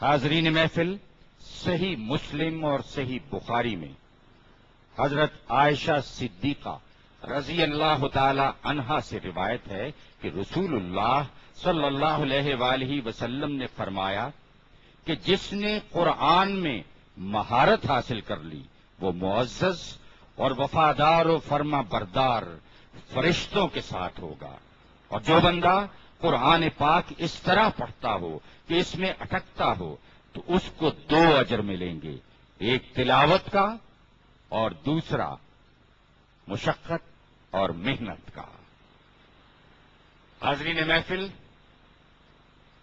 حاضرین محفل، صحیح مسلم اور صحیح بخاری میں۔ حضرت عائشہ صدیقہ رضی اللہ تعالی عنہا سے روایت ہے کہ رسول اللہ صلی اللہ علیہ وآلہ وسلم نے فرمایا کہ جس نے قرآن میں مہارت حاصل کر لی، وہ معزز اور وفادار و فرما بردار فرشتوں کے ساتھ ہوگا۔ اور جو بندہ قرآن پاک اس طرح پڑھتا ہو کہ اس میں اٹکتا ہو، تو اس کو دو اجر ملیں گے، ایک تلاوت کا اور دوسرا مشقت اور محنت کا۔ حاضرین محفل،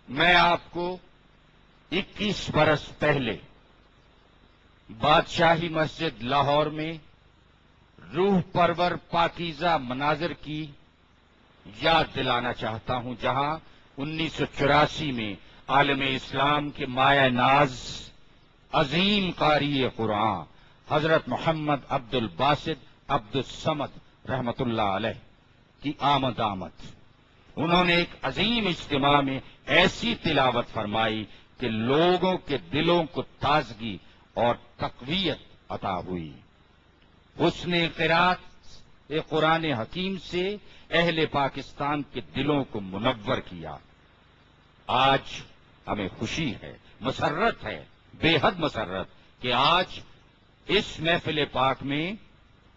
میں آپ کو اکیس برس پہلے بادشاہی مسجد لاہور میں روح پرور پاکیزہ مناظر کی یاد دلانا چاہتا ہوں، جہاں انیس سو چوراسی میں عالم اسلام کے مایا ناز عظیم قاری قرآن، حضرت محمد عبد الباسد عبد السمد رحمت اللہ علیہ کی آمد آمد۔ انہوں نے ایک عظیم اجتماع میں ایسی تلاوت فرمائی کہ لوگوں کے دلوں کو تازگی اور تقویت عطا ہوئی۔ اس نے قرآن حکیم سے اہل پاکستان کے دلوں کو منور کیا۔ آج ہمیں خوشی ہے، مسرت ہے، بے حد مسرت کہ آج اس محفل پاک میں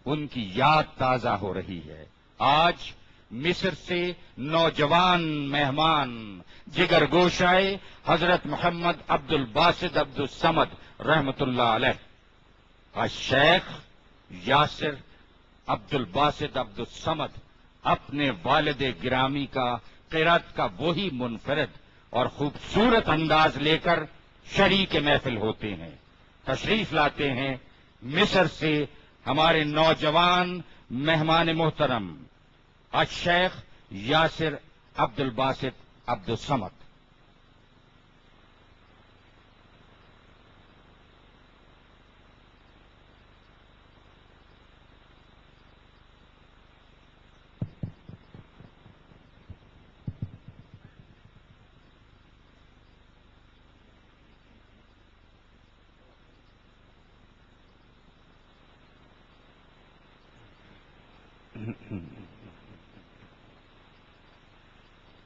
ان کی یاد تازہ ہو رہی ہے۔ آج مصر سے نوجوان مہمان جگر گوشائے حضرت محمد عبد الباسد عبد السمد رحمت اللہ علیہ۔ شیخ یاسر عبد الباسد عبد السمد اپنے والد گرامی کا قیرت کا وہی منفرد اور خوبصورت انداز لے کر شریک محفل ہوتے ہیں۔ تشریف لاتے ہیں۔ مصر سے ہمارے نوجوان مہمان محترم الشیخ یاسر عبد الباسط عبد السمد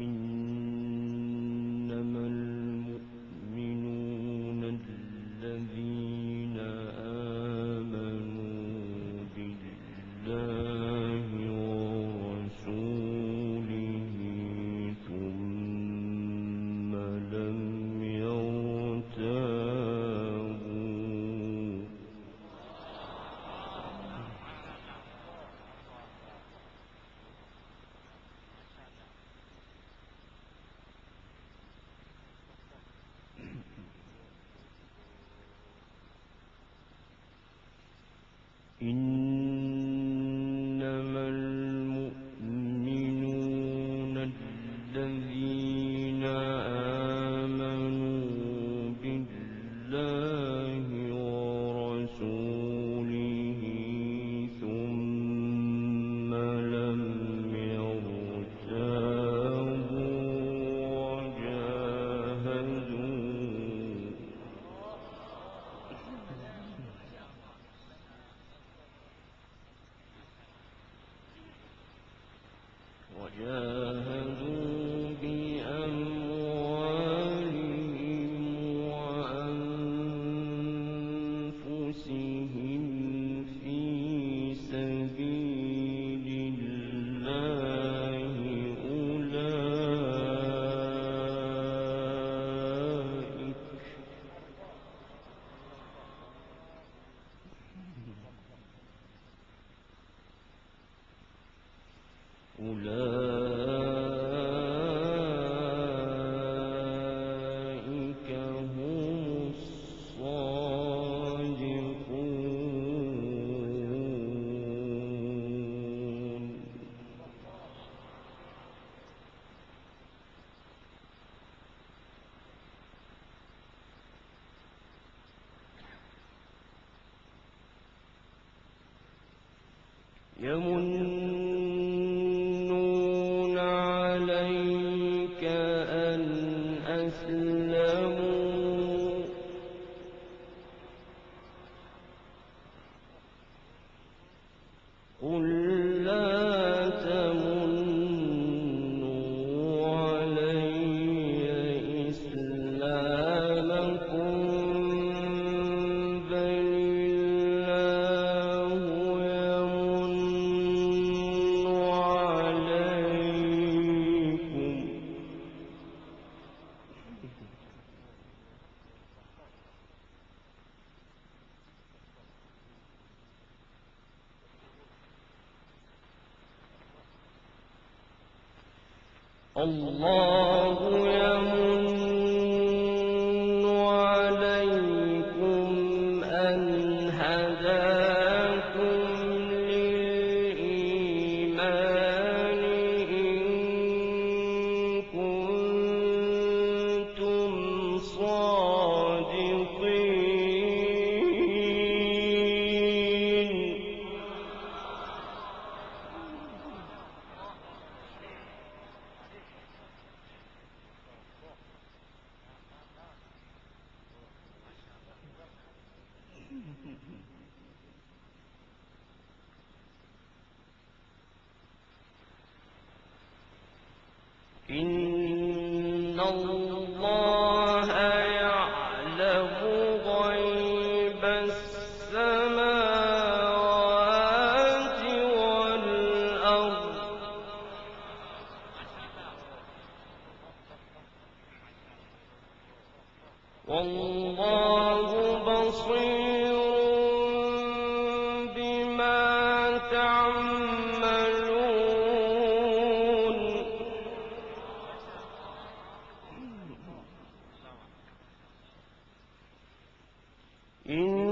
من إن يمن الله إن الله إن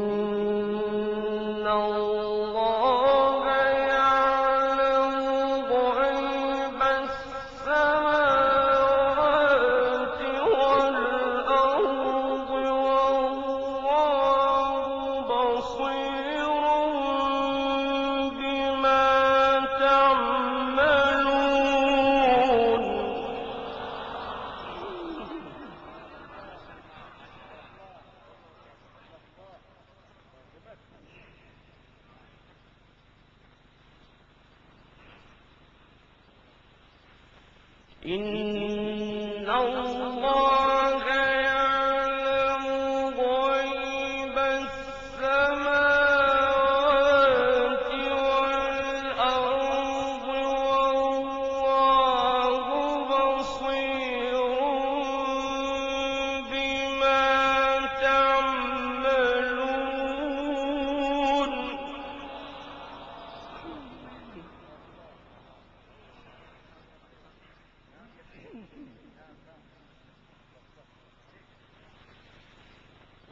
إن الله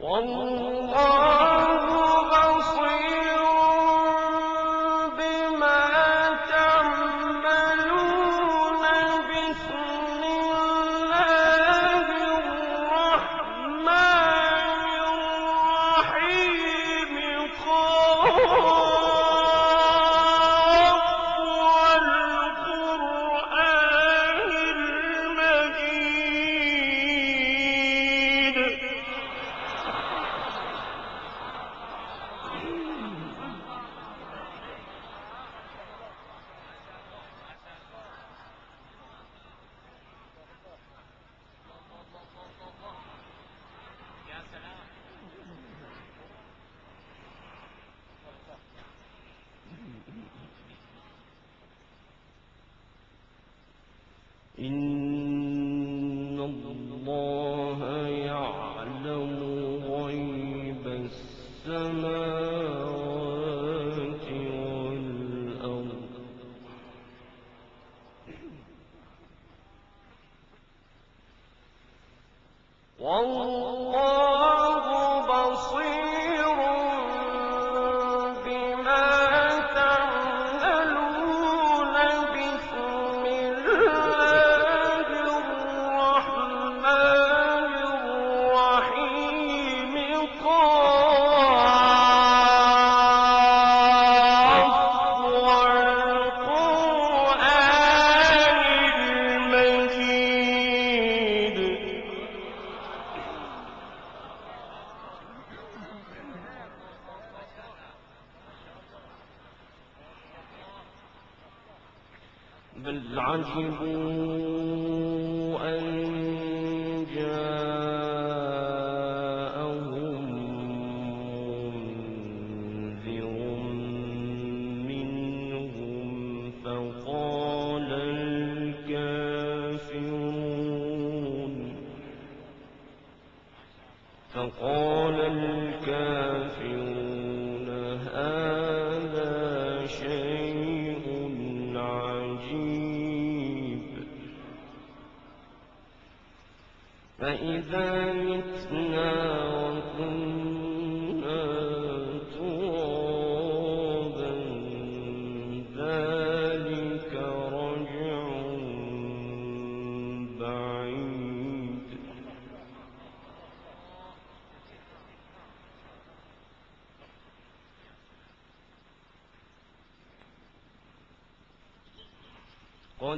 والله إن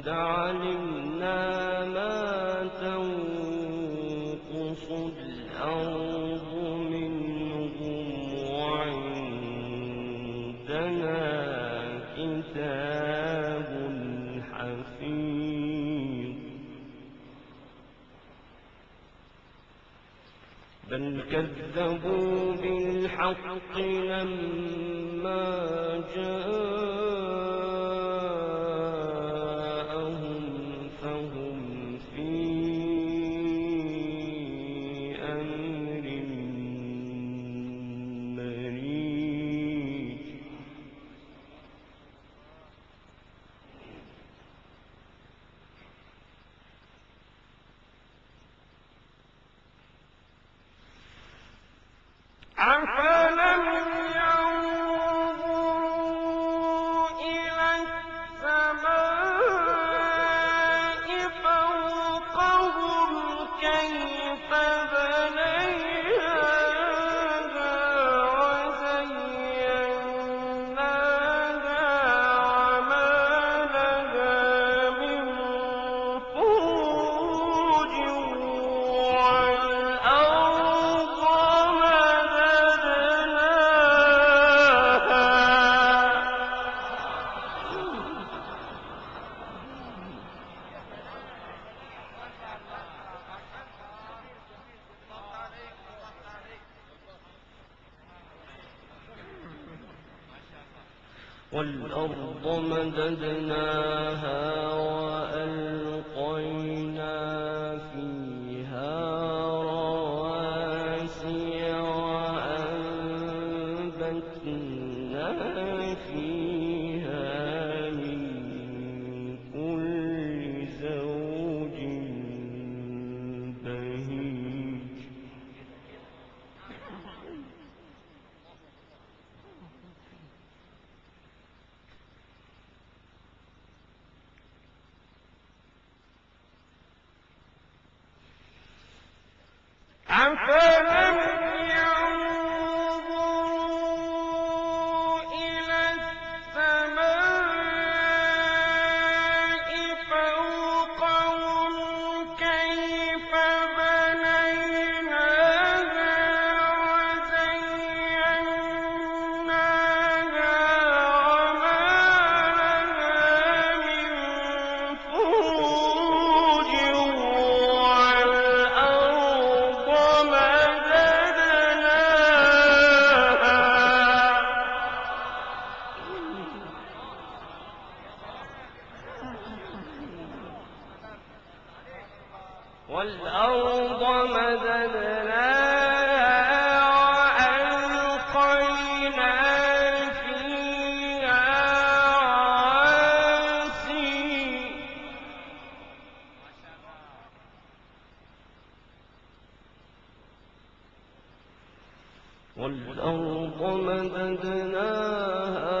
قد علمنا ما تنقص الأرض منهم وعندنا كتاب حفيظ. بل كذبوا بالحق لما جاءوا Alpha! Ah, ah, ah. ومددناها